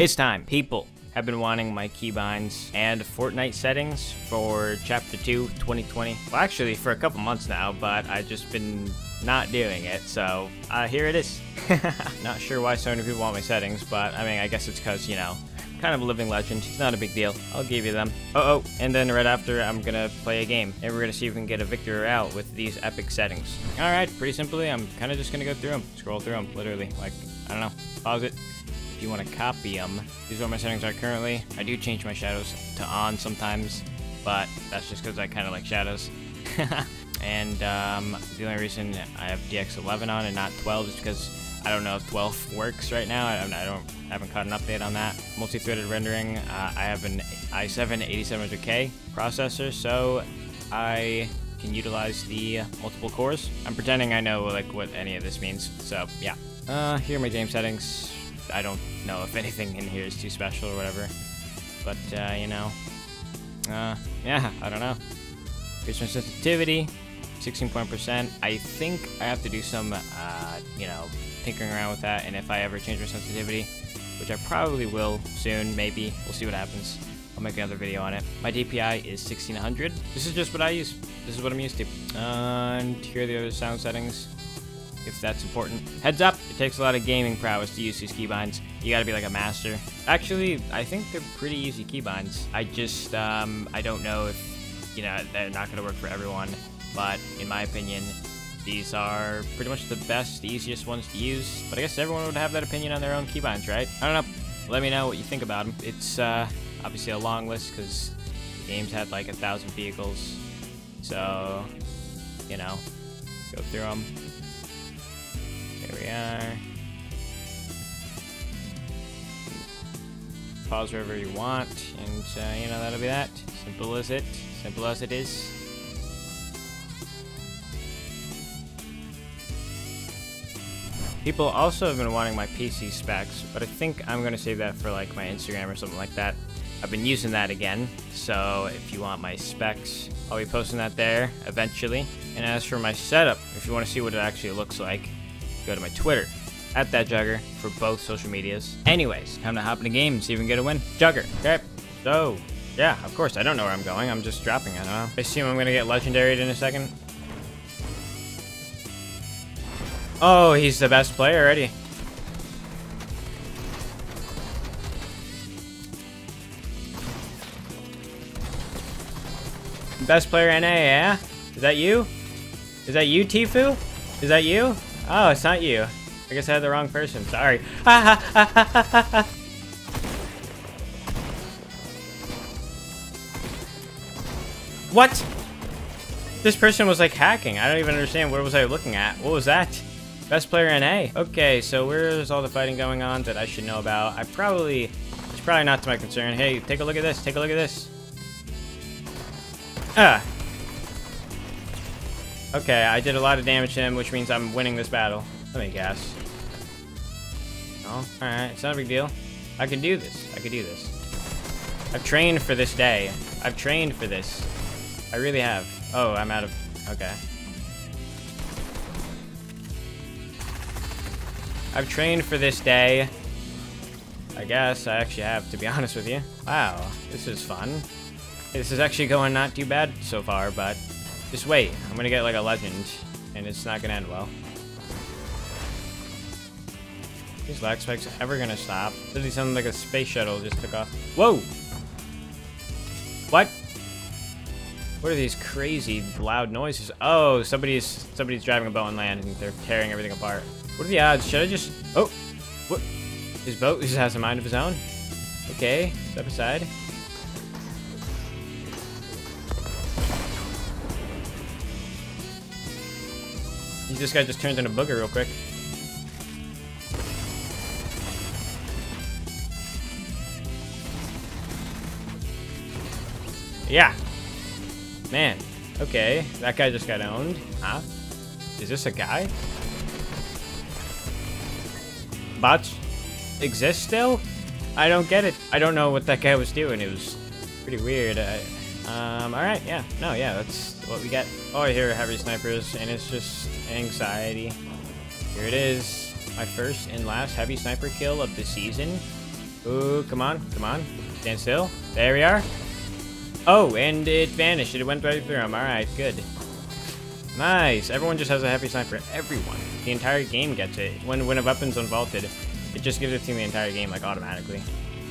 It's time. People have been wanting my keybinds and Fortnite settings for Chapter 2 2020. Well, actually, for a couple months now, but I've just been not doing it, so uh, here it is. not sure why so many people want my settings, but I mean, I guess it's because, you know, kind of a living legend. It's not a big deal. I'll give you them. Oh, oh, and then right after, I'm gonna play a game, and we're gonna see if we can get a victory out with these epic settings. All right, pretty simply, I'm kind of just gonna go through them, scroll through them, literally. Like, I don't know, pause it. If you want to copy them, these are what my settings are currently. I do change my shadows to on sometimes, but that's just because I kind of like shadows. and um, the only reason I have DX11 on and not 12 is because I don't know if 12 works right now. I, I don't haven't caught an update on that. Multi-threaded rendering. Uh, I have an i7 8700K processor, so I can utilize the multiple cores. I'm pretending I know like what any of this means. So yeah. Uh, here are my game settings. I don't know if anything in here is too special or whatever, but uh, you know, uh, yeah, I don't know. Here's my sensitivity, 16 point percent. I think I have to do some, uh, you know, tinkering around with that, and if I ever change my sensitivity, which I probably will soon, maybe, we'll see what happens. I'll make another video on it. My DPI is 1600. This is just what I use. This is what I'm used to. And here are the other sound settings, if that's important. Heads up, it takes a lot of gaming prowess to use these keybinds. You gotta be like a master. Actually, I think they're pretty easy keybinds. I just, um, I don't know if, you know, they're not gonna work for everyone, but in my opinion, these are pretty much the best, easiest ones to use, but I guess everyone would have that opinion on their own keybinds, right? I don't know. Let me know what you think about them. It's uh, obviously a long list because game's had like a thousand vehicles, so you know, go through them. Here we are. Pause wherever you want, and uh, you know that'll be that. Simple as it. Simple as it is. People also have been wanting my PC specs, but I think I'm going to save that for like my Instagram or something like that. I've been using that again, so if you want my specs, I'll be posting that there eventually. And as for my setup, if you want to see what it actually looks like, go to my Twitter, at ThatJuger, for both social medias. Anyways, time to hop in the game and see if we can get a win. Jugger, okay, so, yeah, of course, I don't know where I'm going, I'm just dropping it, I assume I'm going to get legendary in a second. Oh, he's the best player already. Best player NA, yeah? Is that you? Is that you, Tfue? Is that you? Oh, it's not you. I guess I had the wrong person. Sorry. what? This person was like hacking. I don't even understand. What was I looking at? What was that? Best player NA. Okay, so where's all the fighting going on that I should know about? I probably, it's probably not to my concern. Hey, take a look at this, take a look at this. Ah. Okay, I did a lot of damage to him, which means I'm winning this battle. Let me guess. Oh, alright, it's not a big deal. I can do this, I can do this. I've trained for this day. I've trained for this. I really have. Oh, I'm out of, okay. I've trained for this day. I guess I actually have, to be honest with you. Wow, this is fun. This is actually going not too bad so far, but just wait. I'm gonna get like a legend, and it's not gonna end well. These lag spikes ever gonna stop? Literally something like a space shuttle just took off. Whoa! What? What are these crazy loud noises? Oh, somebody's somebody's driving a boat on land and they're tearing everything apart. What are the odds? Should I just... Oh! What? His boat just has a mind of his own? Okay, step aside. This guy just turns into a booger real quick. Yeah. Man. Okay. That guy just got owned. Huh? Is this a guy? Bots exist still? I don't get it. I don't know what that guy was doing. It was pretty weird. I, Um, alright, yeah. No, yeah, that's what we get. Oh, hear heavy snipers, and it's just anxiety. Here it is. My first and last heavy sniper kill of the season. Ooh, come on, come on. Stand still. There we are. Oh, and it vanished. It went right through him. Alright, good. Nice. Everyone just has a heavy sniper. Everyone. The entire game gets it. When, when a weapon's unvaulted, it just gives it to the entire game, like, automatically.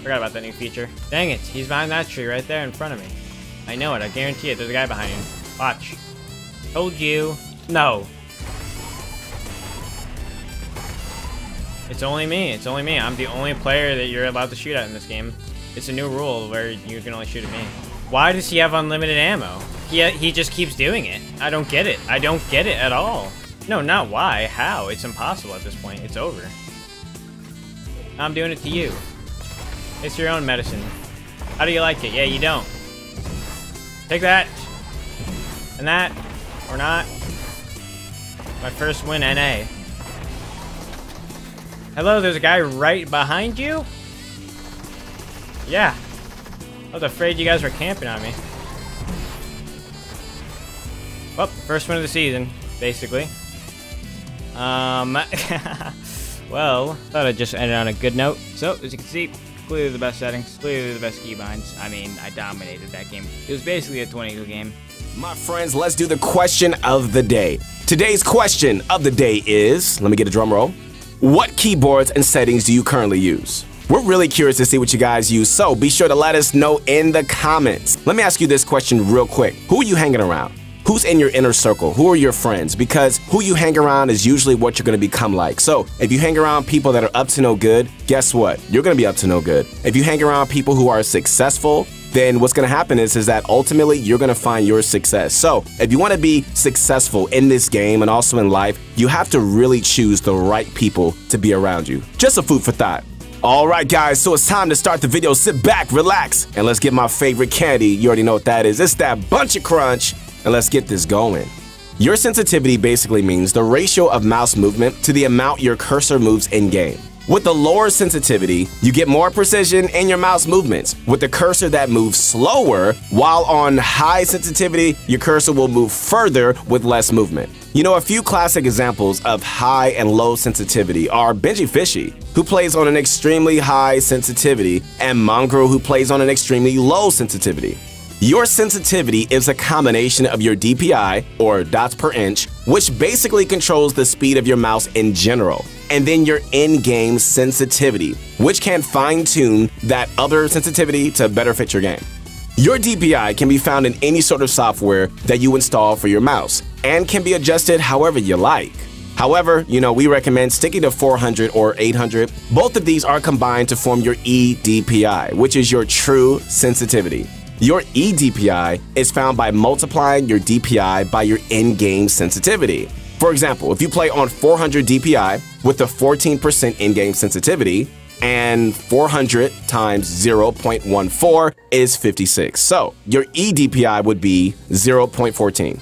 Forgot about that new feature. Dang it. He's behind that tree right there in front of me. I know it. I guarantee it. There's a guy behind you. Watch. Told you. No. It's only me. It's only me. I'm the only player that you're allowed to shoot at in this game. It's a new rule where you can only shoot at me. Why does he have unlimited ammo? He, he just keeps doing it. I don't get it. I don't get it at all. No, not why. How? It's impossible at this point. It's over. I'm doing it to you. It's your own medicine. How do you like it? Yeah, you don't. Take that. And that. Or not. My first win, NA. Hello, there's a guy right behind you? Yeah. I was afraid you guys were camping on me. Well, first win of the season, basically. Um, well, thought I'd just end on a good note. So, as you can see, clearly the best settings, clearly the best keybinds. I mean, I dominated that game. It was basically a 22 game. My friends, let's do the question of the day. Today's question of the day is, let me get a drum roll. What keyboards and settings do you currently use? We're really curious to see what you guys use, so be sure to let us know in the comments. Let me ask you this question real quick. Who are you hanging around? Who's in your inner circle? Who are your friends? Because who you hang around is usually what you're going to become like. So if you hang around people that are up to no good, guess what? You're going to be up to no good. If you hang around people who are successful, then what's going to happen is, is that ultimately you're going to find your success. So if you want to be successful in this game and also in life, you have to really choose the right people to be around you. Just a food for thought. All right, guys, so it's time to start the video. Sit back, relax, and let's get my favorite candy. You already know what that is. It's that Buncha Crunch, and let's get this going. Your sensitivity basically means the ratio of mouse movement to the amount your cursor moves in-game. With the lower sensitivity, you get more precision in your mouse movements. With the cursor that moves slower, while on high sensitivity, your cursor will move further with less movement. You know, a few classic examples of high and low sensitivity are Benjyfishy, who plays on an extremely high sensitivity, and Mongraal, who plays on an extremely low sensitivity. Your sensitivity is a combination of your DPI, or dots per inch, which basically controls the speed of your mouse in general, and then your in-game sensitivity, which can fine-tune that other sensitivity to better fit your game. Your DPI can be found in any sort of software that you install for your mouse and can be adjusted however you like. However, you know, we recommend sticking to 400 or 800. Both of these are combined to form your eDPI, which is your true sensitivity. Your eDPI is found by multiplying your DPI by your in-game sensitivity. For example, if you play on 400 DPI with a 14% in-game sensitivity, and 400 times 0.14 is 56. So your eDPI would be 0.14.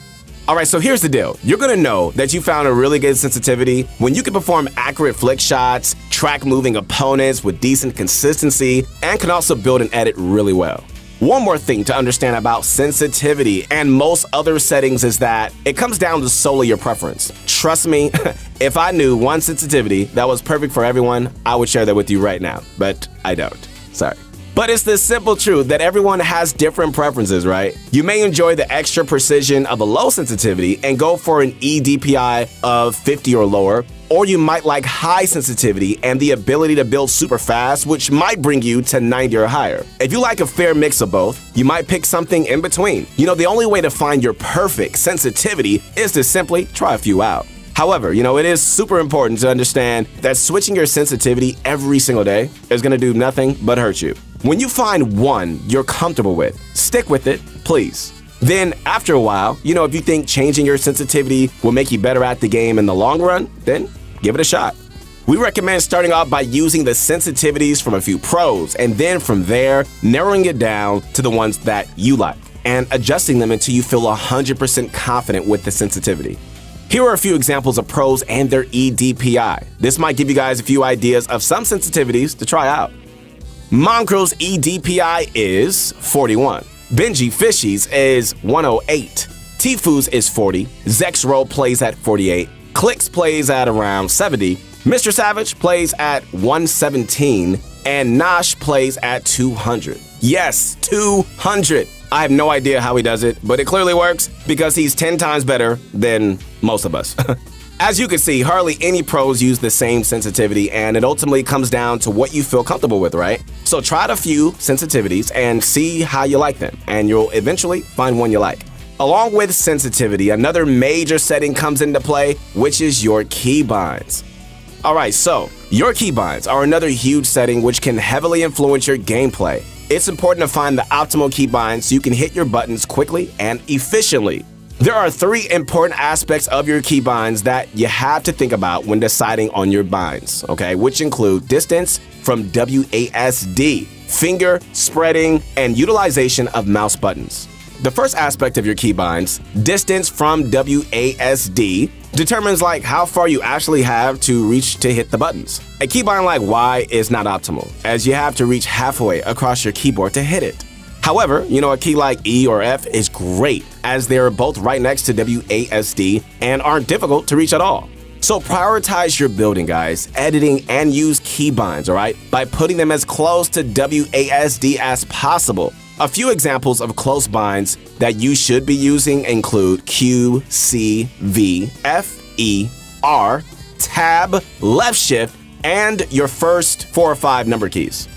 All right, so here's the deal. You're gonna know that you found a really good sensitivity when you can perform accurate flick shots, track moving opponents with decent consistency, and can also build and edit really well. One more thing to understand about sensitivity and most other settings is that it comes down to solely your preference. Trust me, if I knew one sensitivity that was perfect for everyone, I would share that with you right now, but I don't. Sorry. But it's the simple truth that everyone has different preferences, right? You may enjoy the extra precision of a low sensitivity and go for an eDPI of 50 or lower, or you might like high sensitivity and the ability to build super fast, which might bring you to 90 or higher. If you like a fair mix of both, you might pick something in between. You know, the only way to find your perfect sensitivity is to simply try a few out. However, you know, it is super important to understand that switching your sensitivity every single day is going to do nothing but hurt you. When you find one you're comfortable with, stick with it, please. Then, after a while, you know, if you think changing your sensitivity will make you better at the game in the long run, then give it a shot. We recommend starting off by using the sensitivities from a few pros, and then from there, narrowing it down to the ones that you like, and adjusting them until you feel 100% confident with the sensitivity. Here are a few examples of pros and their eDPI. This might give you guys a few ideas of some sensitivities to try out. Mongraal's eDPI is 41. Benjyfishy's is 108. Tfue's is 40. Zexrow plays at 48. Clix plays at around 70. Mr. Savage plays at 117. And Nosh plays at 200. Yes, 200. I have no idea how he does it, but it clearly works because he's 10 times better than most of us. As you can see, hardly any pros use the same sensitivity, and it ultimately comes down to what you feel comfortable with, right? So try a few sensitivities and see how you like them, and you'll eventually find one you like. Along with sensitivity, another major setting comes into play, which is your keybinds. Alright, so your keybinds are another huge setting which can heavily influence your gameplay. It's important to find the optimal keybinds so you can hit your buttons quickly and efficiently. There are three important aspects of your keybinds that you have to think about when deciding on your binds, okay, which include distance from WASD, finger spreading, and utilization of mouse buttons. The first aspect of your keybinds, distance from WASD, determines like how far you actually have to reach to hit the buttons. A keybind like Y is not optimal, as you have to reach halfway across your keyboard to hit it. However, you know, a key like E or F is great as they're both right next to WASD and aren't difficult to reach at all. So prioritize your building, guys, editing, and use keybinds, all right, by putting them as close to WASD as possible. A few examples of close binds that you should be using include Q, C, V, F, E, R, Tab, Left Shift, and your first four or five number keys.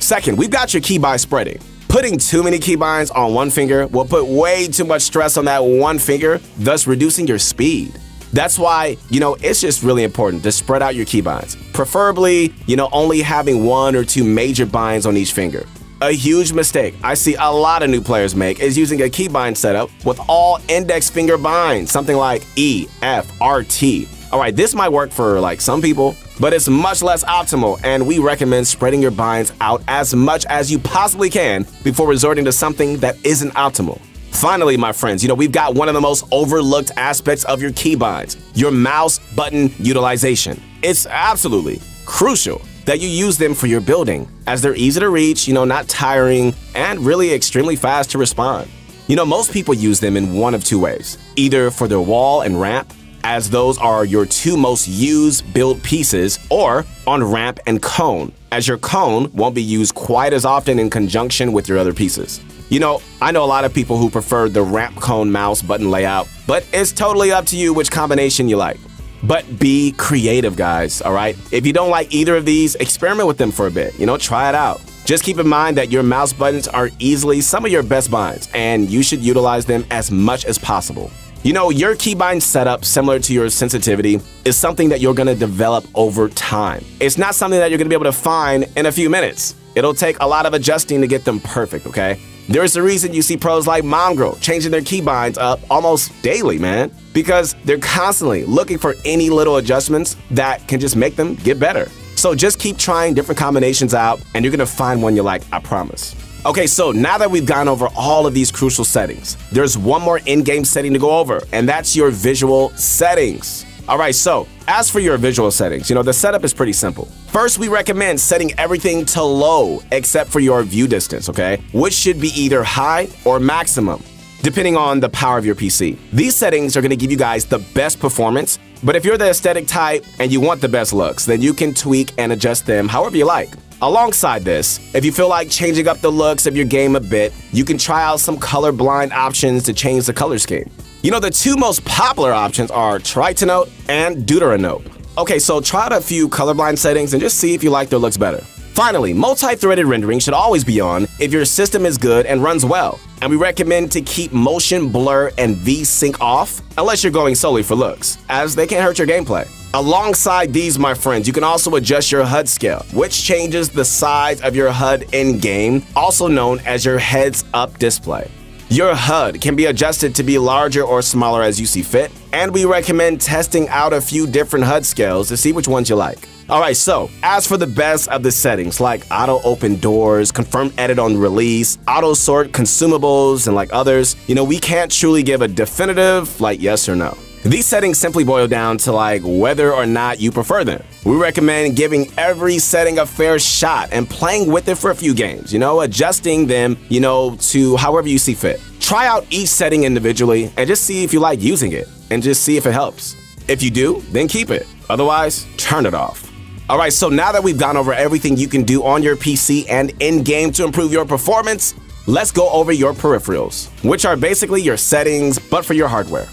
Second, we've got your keybind spreading. Putting too many keybinds on one finger will put way too much stress on that one finger, thus reducing your speed. That's why, you know, it's just really important to spread out your keybinds. Preferably, you know, only having one or two major binds on each finger. A huge mistake I see a lot of new players make is using a keybind setup with all index finger binds, something like E, F, R, T. Alright, this might work for like some people, but it's much less optimal, and we recommend spreading your binds out as much as you possibly can before resorting to something that isn't optimal. Finally, my friends, you know, we've got one of the most overlooked aspects of your keybinds your mouse button utilization. It's absolutely crucial that you use them for your building, as they're easy to reach, you know, not tiring, and really extremely fast to respond. You know, most people use them in one of two ways either for their wall and ramp, as those are your two most used build pieces, or on ramp and cone, as your cone won't be used quite as often in conjunction with your other pieces. You know, I know a lot of people who prefer the ramp cone mouse button layout, but it's totally up to you which combination you like. But be creative, guys, all right? If you don't like either of these, experiment with them for a bit. You know, try it out. Just keep in mind that your mouse buttons are easily some of your best binds, and you should utilize them as much as possible. You know, your keybind setup, similar to your sensitivity, is something that you're gonna develop over time. It's not something that you're gonna be able to find in a few minutes. It'll take a lot of adjusting to get them perfect, okay? There's a reason you see pros like Mongraal changing their keybinds up almost daily, man, because they're constantly looking for any little adjustments that can just make them get better. So just keep trying different combinations out, and you're gonna find one you like, I promise. Okay, so now that we've gone over all of these crucial settings, there's one more in-game setting to go over, and that's your visual settings. All right, so as for your visual settings, you know, the setup is pretty simple. First, we recommend setting everything to low except for your view distance, okay? Which should be either high or maximum, depending on the power of your PC. These settings are gonna give you guys the best performance, but if you're the aesthetic type and you want the best looks, then you can tweak and adjust them however you like. Alongside this, if you feel like changing up the looks of your game a bit, you can try out some colorblind options to change the color scheme. You know, the two most popular options are Tritanope and Deuteranope. Okay, so try out a few colorblind settings and just see if you like their looks better. Finally, multi-threaded rendering should always be on if your system is good and runs well, and we recommend to keep motion blur and V-Sync off unless you're going solely for looks, as they can hurt your gameplay. Alongside these, my friends, you can also adjust your HUD scale, which changes the size of your HUD in-game, also known as your heads-up display. Your HUD can be adjusted to be larger or smaller as you see fit, and we recommend testing out a few different HUD scales to see which ones you like. Alright, so as for the best of the settings like auto open doors, confirm edit on release, auto sort consumables, and like others, you know, we can't truly give a definitive like yes or no. These settings simply boil down to like whether or not you prefer them. We recommend giving every setting a fair shot and playing with it for a few games, you know, adjusting them, you know, to however you see fit. Try out each setting individually and just see if you like using it and just see if it helps. If you do, then keep it. Otherwise, turn it off. All right, so now that we've gone over everything you can do on your PC and in game to improve your performance, let's go over your peripherals, which are basically your settings, but for your hardware.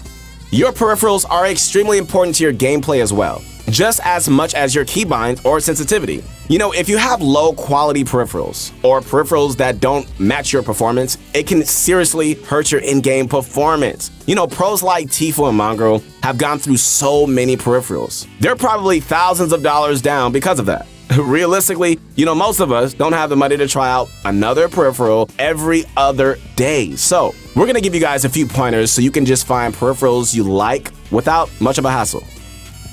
Your peripherals are extremely important to your gameplay as well, just as much as your keybinds or sensitivity. You know, if you have low quality peripherals or peripherals that don't match your performance, it can seriously hurt your in-game performance. You know, pros like Tfue and Mongraal have gone through so many peripherals. They're probably thousands of dollars down because of that. Realistically, you know, most of us don't have the money to try out another peripheral every other day. So, we're gonna give you guys a few pointers so you can just find peripherals you like without much of a hassle.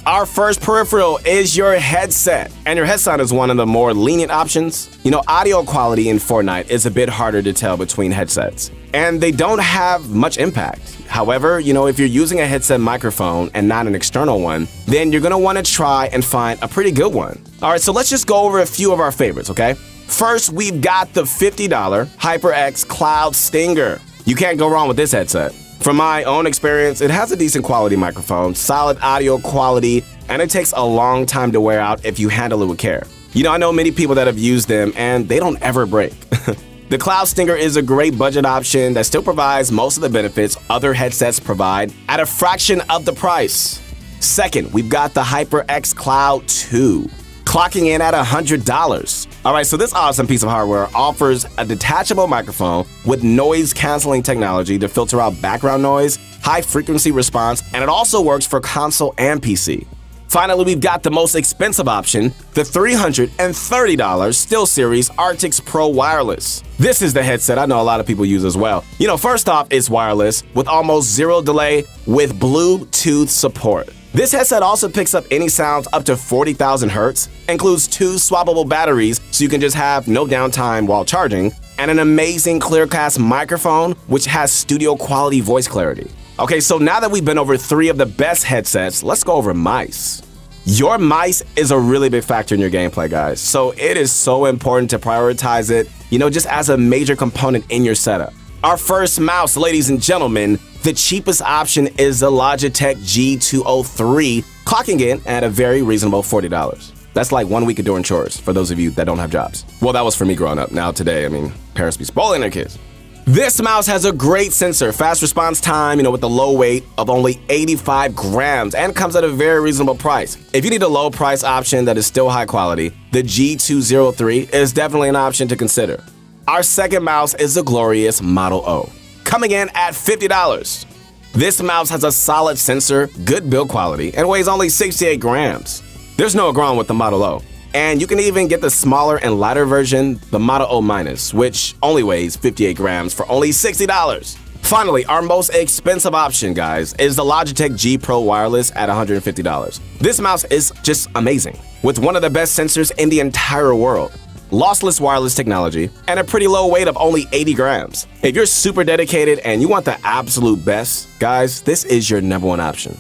Our first peripheral is your headset, and your headset is one of the more lenient options. You know, audio quality in Fortnite is a bit harder to tell between headsets, and they don't have much impact. However, you know, if you're using a headset microphone and not an external one, then you're gonna wanna try and find a pretty good one. All right, so let's just go over a few of our favorites, okay? First, we've got the $50 HyperX Cloud Stinger. You can't go wrong with this headset. From my own experience, it has a decent quality microphone, solid audio quality, and it takes a long time to wear out if you handle it with care. You know, I know many people that have used them and they don't ever break. the Cloud Stinger is a great budget option that still provides most of the benefits other headsets provide at a fraction of the price. Second, we've got the HyperX Cloud 2 clocking in at $100. All right, so this awesome piece of hardware offers a detachable microphone with noise canceling technology to filter out background noise, high frequency response, and it also works for console and PC. Finally, we've got the most expensive option, the $330 SteelSeries Arctis Pro Wireless. This is the headset I know a lot of people use as well. You know, first off, it's wireless with almost zero delay with Bluetooth support. This headset also picks up any sounds up to 40,000 hertz, includes two swappable batteries so you can just have no downtime while charging, and an amazing Clearcast microphone which has studio quality voice clarity. Okay, so now that we've been over three of the best headsets, let's go over mice. Your mice is a really big factor in your gameplay, guys. So it is so important to prioritize it, you know, just as a major component in your setup. Our first mouse, ladies and gentlemen, the cheapest option is the Logitech G203, clocking in at a very reasonable $40. That's like one week of doing chores for those of you that don't have jobs. Well, that was for me growing up. Now today, I mean, parents be spoiling their kids. This mouse has a great sensor, fast response time, you know, with a low weight of only 85 grams and comes at a very reasonable price. If you need a low price option that is still high quality, the G203 is definitely an option to consider. Our second mouse is the glorious Model O, coming in at $50. This mouse has a solid sensor, good build quality, and weighs only 68 grams. There's no wrong with the Model O. And you can even get the smaller and lighter version, the Model O Minus, which only weighs 58 grams for only $60. Finally, our most expensive option, guys, is the Logitech G Pro Wireless at $150. This mouse is just amazing, with one of the best sensors in the entire world lossless wireless technology, and a pretty low weight of only 80 grams. If you're super dedicated and you want the absolute best, guys, this is your number one option.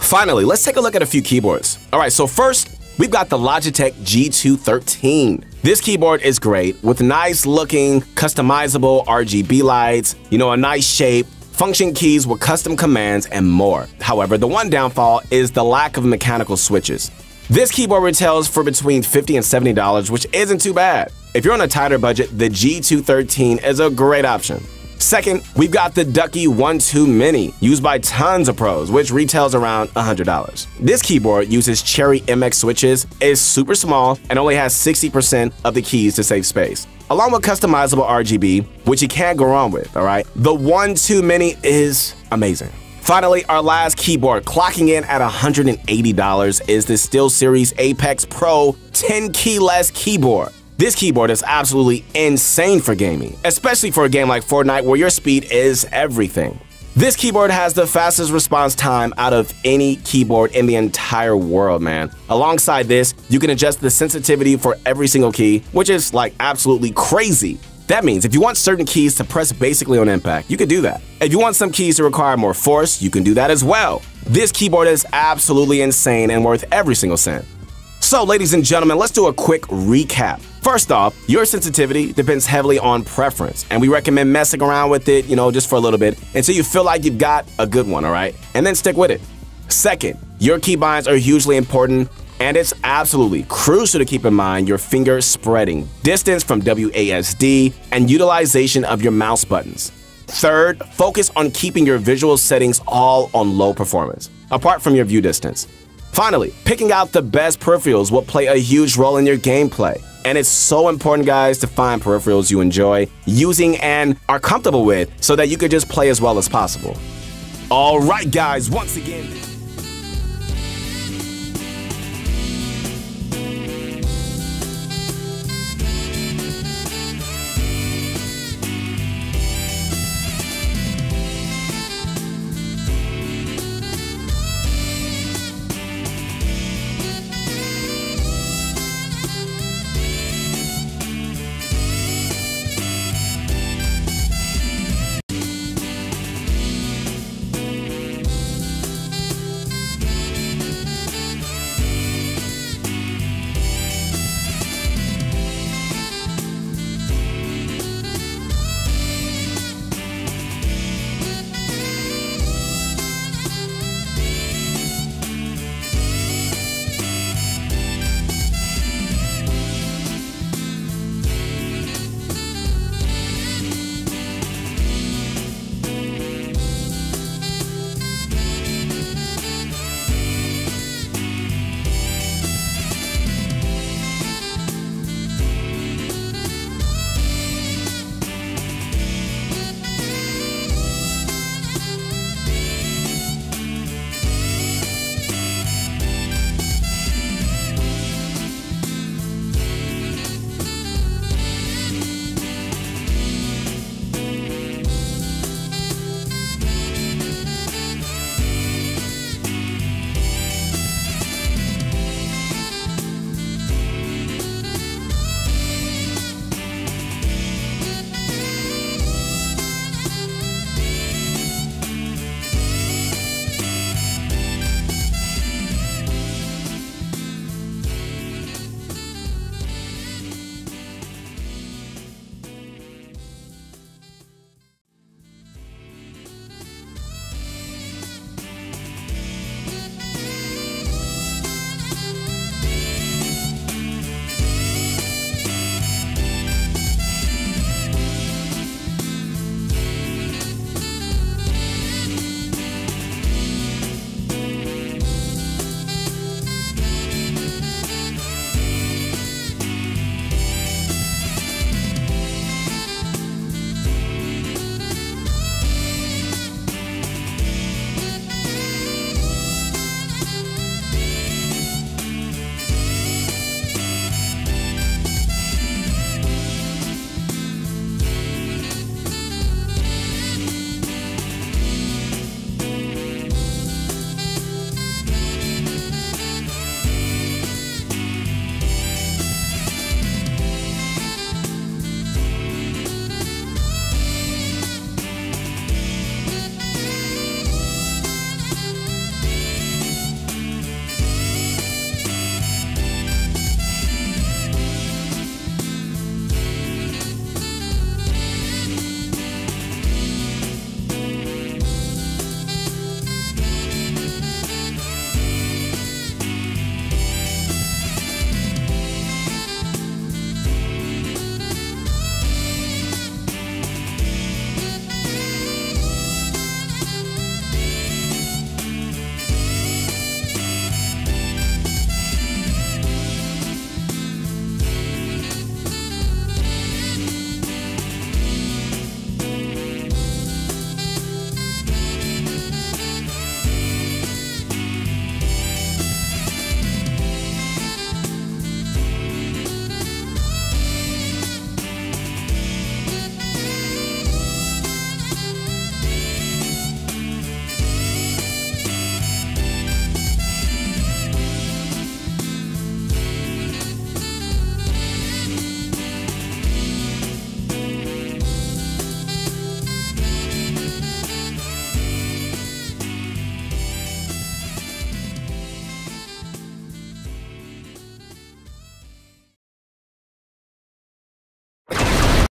Finally, let's take a look at a few keyboards. All right, so first, we've got the Logitech G213. This keyboard is great with nice looking customizable RGB lights, you know, a nice shape, function keys with custom commands, and more. However, the one downfall is the lack of mechanical switches. This keyboard retails for between 50 and $70, which isn't too bad. If you're on a tighter budget, the G213 is a great option. Second, we've got the Ducky One 2 Mini, used by tons of pros, which retails around $100. This keyboard uses Cherry MX switches, is super small, and only has 60% of the keys to save space. Along with customizable RGB, which you can't go wrong with, alright? The One 2 Mini is amazing. Finally, our last keyboard, clocking in at $180, is the SteelSeries Apex Pro 10 keyless keyboard. This keyboard is absolutely insane for gaming, especially for a game like Fortnite where your speed is everything. This keyboard has the fastest response time out of any keyboard in the entire world, man. Alongside this, you can adjust the sensitivity for every single key, which is like absolutely crazy. That means if you want certain keys to press basically on impact, you can do that. If you want some keys to require more force, you can do that as well. This keyboard is absolutely insane and worth every single cent. So, ladies and gentlemen, let's do a quick recap. First off, your sensitivity depends heavily on preference, and we recommend messing around with it, you know, just for a little bit until you feel like you've got a good one, all right? And then stick with it. Second, your keybinds are hugely important and it's absolutely crucial to keep in mind your finger spreading, distance from WASD, and utilization of your mouse buttons. Third, focus on keeping your visual settings all on low performance, apart from your view distance. Finally, picking out the best peripherals will play a huge role in your gameplay. And it's so important, guys, to find peripherals you enjoy using and are comfortable with so that you can just play as well as possible. All right, guys, once again,